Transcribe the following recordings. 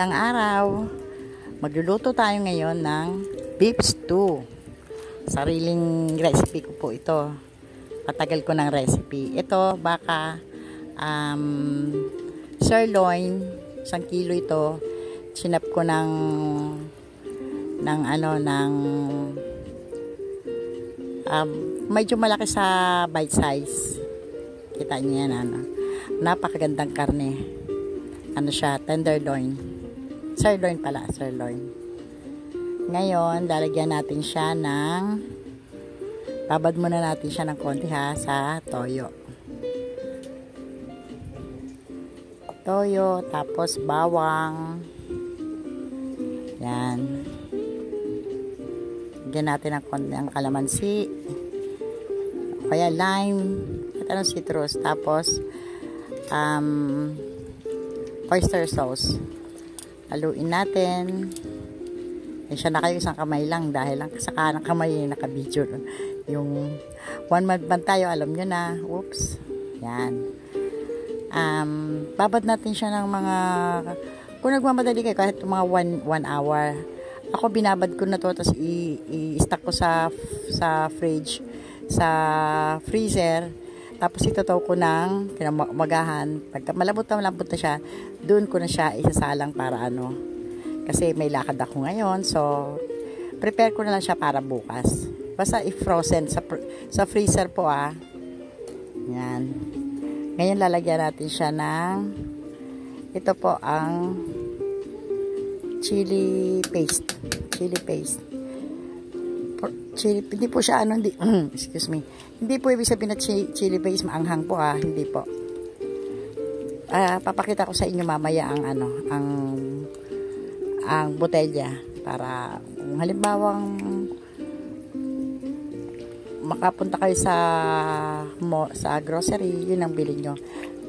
Ang araw, magluluto tayo ngayon ng beef stew. Sariling recipe ko po ito. Patagal ko ng recipe. Ito, baka um, sirloin, isang kilo ito. Sinap ko ng ng ano, ng um, medyo malaki sa bite size. Kita niyo yan, ano. Napakagandang karne. Ano siya, tenderloin. Sirloin pala, sirloin. Ngayon, lalagyan natin siya ng babad muna natin siya ng konti ha sa toyo. Toyo, tapos bawang. Yan. Lagyan natin ng konti ng kalamansi. Kaya lime. At anong citrus. Tapos, um, oyster sauce haluin natin. Eh, siya na kayo isang kamay lang dahil lang sa kanang kamay yung nakabidyo yung one month ban tayo alam nyo na. Oops. Yan. Um, babad natin siya ng mga kung nagmamadali kayo kahit mga one, one hour. Ako binabad ko na to tapos i-stack ko sa sa fridge sa freezer tapos itotaw ko ng kinamagahan. Pagka malambot na malambot na siya, doon ko na siya isasalang para ano. Kasi may lakad ako ngayon. So, prepare ko na lang siya para bukas. Basta i-frozen sa, sa freezer po ah. Yan. Ngayon lalagyan natin siya ng ito po ang chili paste. Chili paste chili, hindi po siya ano, hindi, excuse me, hindi po ibig sabihin na chili, chili base maanghang po ah, hindi po. Uh, papakita ko sa inyo mamaya ang ano, ang ang botelya para kung halimbawang makapunta kayo sa mo, sa grocery, yun ang bilhin nyo.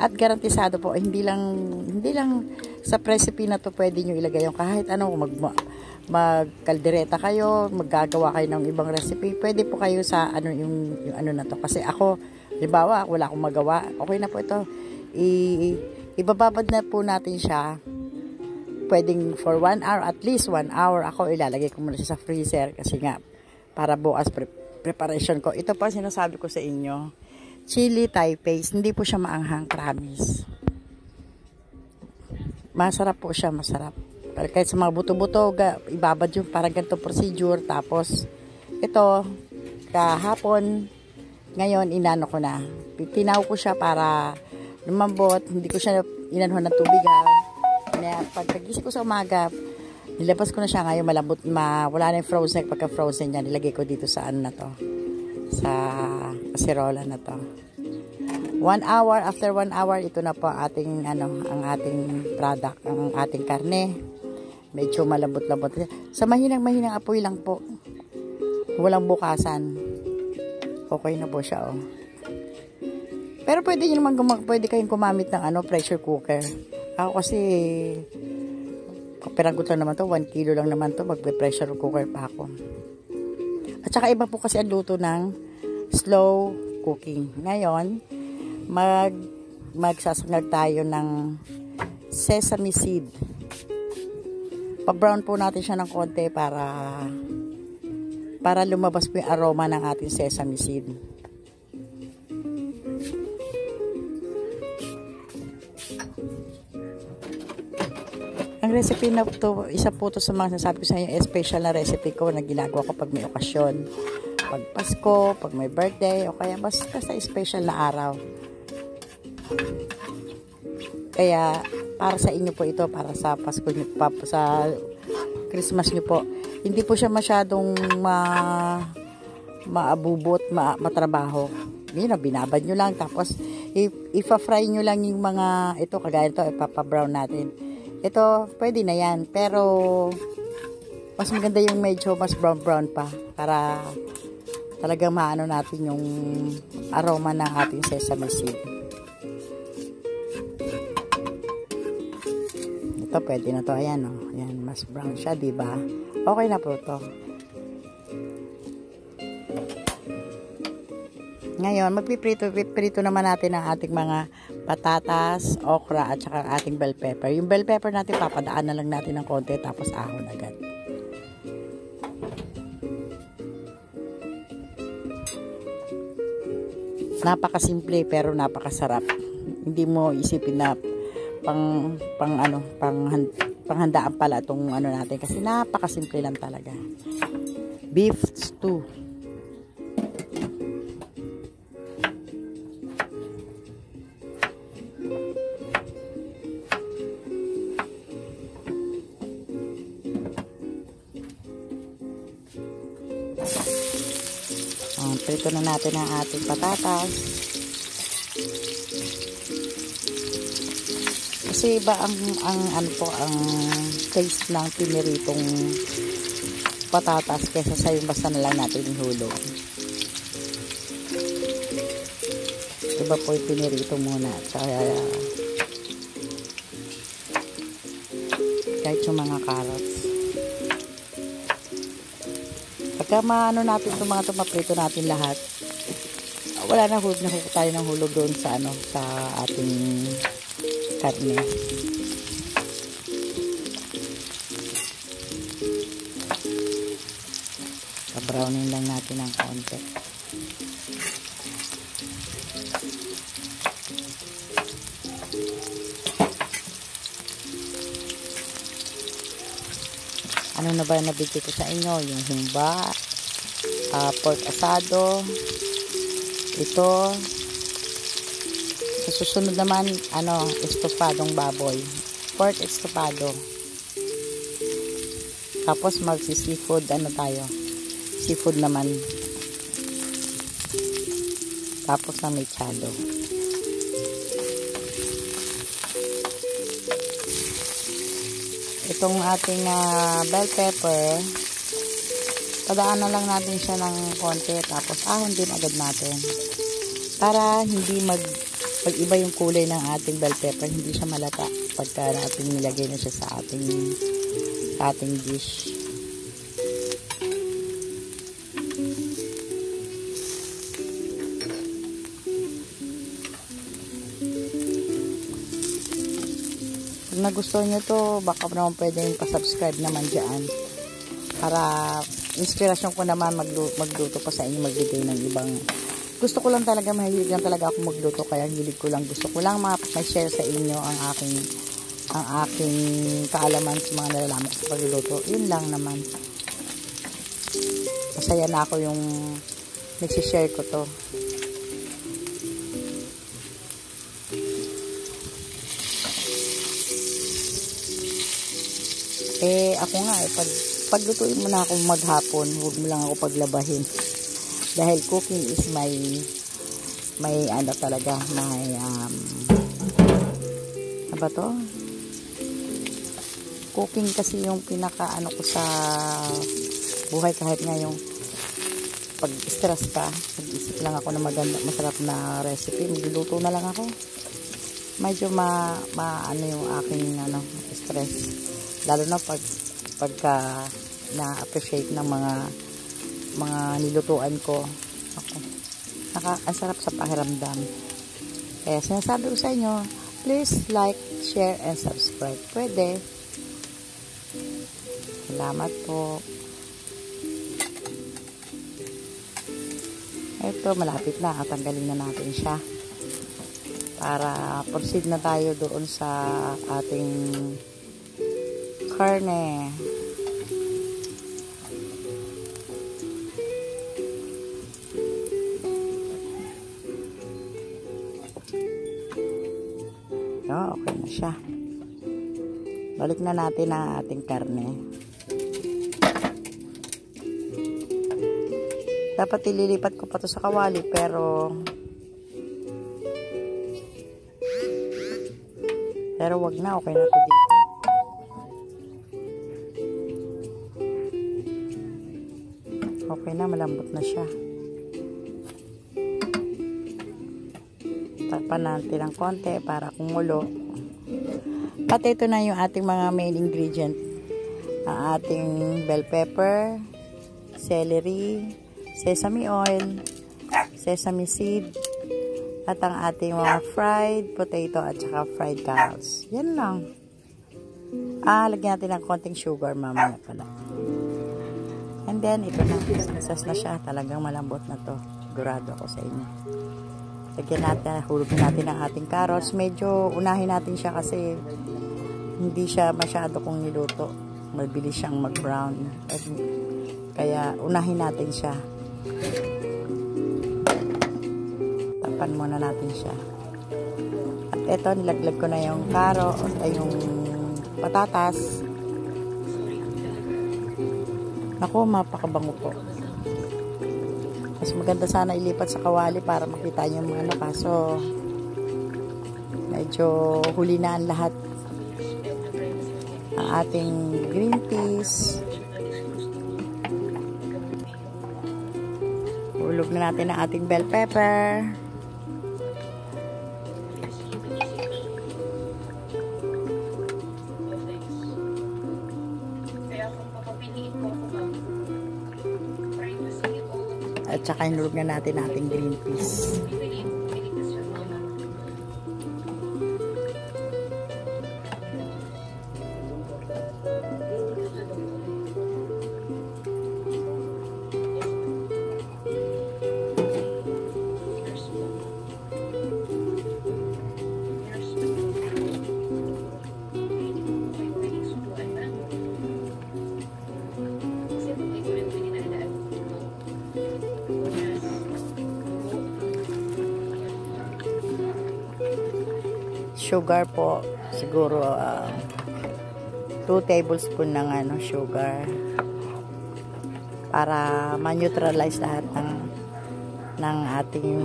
At garantisado po, hindi lang hindi lang sa recipe na to pwede nyo ilagay yung kahit ano, mag, magkaldereta kayo, maggagawa kayo ng ibang recipe, pwede po kayo sa ano yung, yung ano na to. Kasi ako, halimbawa, wala akong magawa, okay na po ito. I, ibababad na po natin siya. Pwedeng for one hour, at least one hour, ako ilalagay ko muna siya sa freezer kasi nga, para bukas pre preparation ko. Ito pa sinasabi ko sa inyo, chili Thai paste, hindi po siya maanghang, promise. Masarap po siya, masarap. Pero kahit sa mga buto-buto, ibabad yung parang ganito procedure. Tapos, ito, kahapon, ngayon, inano ko na. Tinaw ko siya para lumambot. Hindi ko siya inanuhan ng tubig ha. Kaya pagkagising ko sa umaga, nilabas ko na siya ngayon malambot. Ma, wala na yung frozen. Pagka frozen niya, nilagay ko dito sa ano na to. Sa kaserola na to. One hour, after one hour, ito na po ating, ano, ang ating product, ang ating karne. Medyo malambot-lambot. Sa mahinang-mahinang apoy lang po. Walang bukasan. Okay na po siya, oh. Pero pwede nyo naman, pwede kayong kumamit ng ano, pressure cooker. Ako kasi, kapiragot lang naman to, 1 kilo lang naman to, magpe-pressure cooker pa ako. At saka iba po kasi ang luto ng slow cooking. Ngayon, mag magsasangag tayo ng sesame seed pa-brown po natin siya ng konti para para lumabas po yung aroma ng ating sesame seed. Ang recipe na to, isa po to sa mga nasabi ko sa inyo, special na recipe ko na ginagawa ko pag may okasyon. Pag Pasko, pag may birthday, o kaya basta sa special na araw. Kaya, para sa inyo po ito, para sa Pasko nyo, sa Christmas nyo po. Hindi po siya masyadong ma, maabubot, ma, matrabaho. Yun, binabad nyo lang. Tapos, ipa-fry nyo lang yung mga, ito, kagaya ito, ipapa-brown natin. Ito, pwede na yan. Pero, mas maganda yung medyo mas brown-brown pa. Para talagang maano natin yung aroma ng ating sesame seed. Ito, pwede na to. Ayan, oh. Ayan, mas brown siya, di ba? Okay na po to. Ngayon, magpiprito, piprito naman natin ang ating mga patatas, okra, at saka ating bell pepper. Yung bell pepper natin, papadaan na lang natin ng konti, tapos ahon agad. Napakasimple pero napakasarap. Hindi mo isipin na pang pang ano, pang panghandaan pala itong ano natin kasi napakasimple lang talaga. Beef stew. Um, prito na natin ang ating patatas. Kasi iba ang, ang ano po, ang taste ng piniritong patatas kaysa sa yung basta na lang natin ihulog. Iba po yung pinirito muna. Kaya, kahit yung mga carrots. Pagka maano natin itong mga tumaprito natin lahat, wala na hulog na hulog tayo ng hulog doon sa ano, sa ating karne. Pa-browning lang natin ng konti. ano na ba nabigay ko sa inyo yung humba uh, pork asado ito sa susunod naman ano estofadong baboy. Pork estofado. Tapos magsi seafood ano tayo? Seafood naman. Tapos na mechado itong ating uh, bell pepper padaan na lang natin siya ng konti tapos ahon din agad natin. Para hindi mag pag iba yung kulay ng ating bell pepper hindi siya malata pagka natin nilagay na siya sa ating ating dish Kung nagustuhan nyo to, baka naman pwede yung pa-subscribe naman dyan. Para inspirasyon ko naman magluto, magluto pa sa inyo, magbigay ng ibang gusto ko lang talaga, mahilig lang talaga ako magluto, kaya hilig ko lang, gusto ko lang ma-share sa inyo ang aking ang aking kaalaman sa mga nalalaman sa pagluluto. Yun lang naman. Masaya na ako yung nagsishare ko to. Eh, ako nga, eh, pag, paglutuin mo na ako maghapon, huwag mo lang ako paglabahin. Dahil cooking is my, may ano talaga, may, um, ano ba to? Cooking kasi yung pinaka, ano ko sa buhay kahit nga yung pag stress ka, nag-isip lang ako na maganda, masarap na recipe, magluluto na lang ako. Medyo ma, ma ano yung aking ano, stress lalo na pag pagka na-appreciate ng mga mga nilutuan ko. Ako. Naka ang sarap sa pakiramdam. Kaya sinasabi ko sa inyo please like, share, and subscribe. Pwede. Salamat po. Ito malapit na. Katanggalin na natin siya. Para proceed na tayo doon sa ating karne. Balik na natin ang ating karne. Dapat ililipat ko pa to sa kawali pero pero wag na okay na to dito. okay na, malambot na siya. Takpan natin ng konti para kumulo. At ito na yung ating mga main ingredient. Ang ating bell pepper, celery, sesame oil, sesame seed, At ang ating mga fried potato at saka fried carrots. Yan lang. Ah, lagyan natin ng konting sugar mamaya pala. And then, ito na. Success na siya. Talagang malambot na to. Sigurado ako sa inyo. Lagyan natin, hulog natin ang ating carrots. Medyo unahin natin siya kasi hindi siya masyado kong niluto. Mabilis siyang mag-brown. Kaya unahin natin siya. Tapan muna natin siya. At ito, nilaglag ko na yung karo, ay yung patatas. Ako, mapakabango po. Mas maganda sana ilipat sa kawali para makita niyo mga ano. Kaso, medyo huli na ang lahat. Ang ating green peas. Hulog na natin ang ating bell pepper. At saka inulog na natin ating green peas. Sugar po siguro 2 uh, tablespoon ng ano sugar. Para ma-neutralize lahat ng ng ating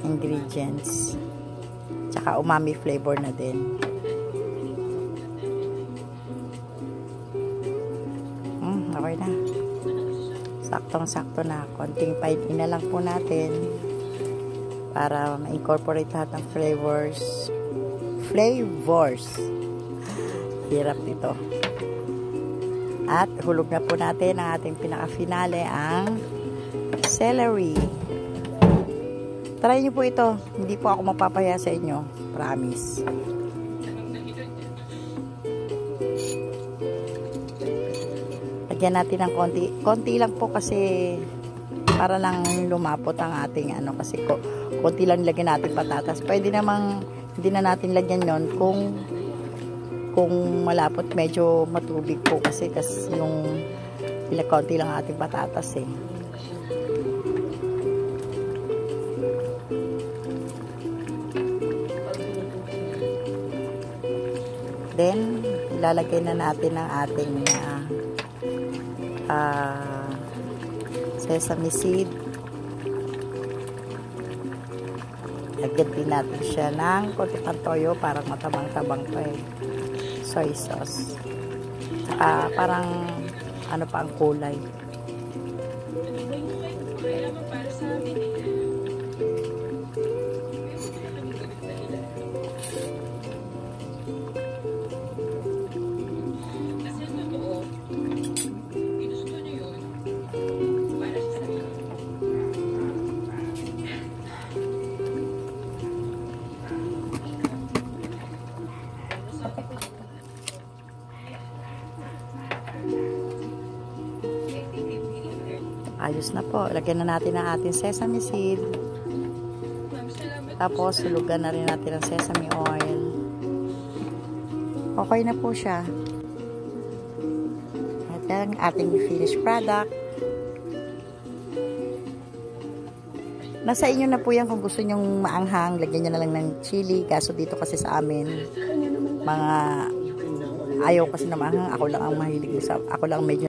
ingredients. Tsaka umami flavor na din. Mm, okay na. Saktong sakto na. Konting pipe na lang po natin para ma-incorporate lahat ng flavors. Flavors. Hirap dito at hulog na po natin ang ating pinaka-finale ang celery. Try nyo po ito. Hindi po ako mapapaya sa inyo. Promise. Lagyan natin ng konti. Konti lang po kasi para lang lumapot ang ating ano kasi ko, konti lang lagyan natin patatas. Pwede namang hindi na natin lagyan yon kung kung malapot medyo matubig po kasi kasi yung pila konti lang ating patatas eh. Then ilalagay na natin ang ating uh, uh, sesame seed. Lagyan din natin siya ng konti toyo para matabang-tabang pa eh. Soy sauce. Saka parang ano pa ang kulay. Ayos na po. Lagyan na natin ang ating sesame seed. Tapos, sulugan na rin natin ang sesame oil. Okay na po siya. At ang ating finished product. Nasa inyo na po yan kung gusto nyong maanghang. Lagyan nyo na lang ng chili. Kaso dito kasi sa amin, mga ayaw kasi na maanghang. Ako lang ang mahilig. Ako lang medyo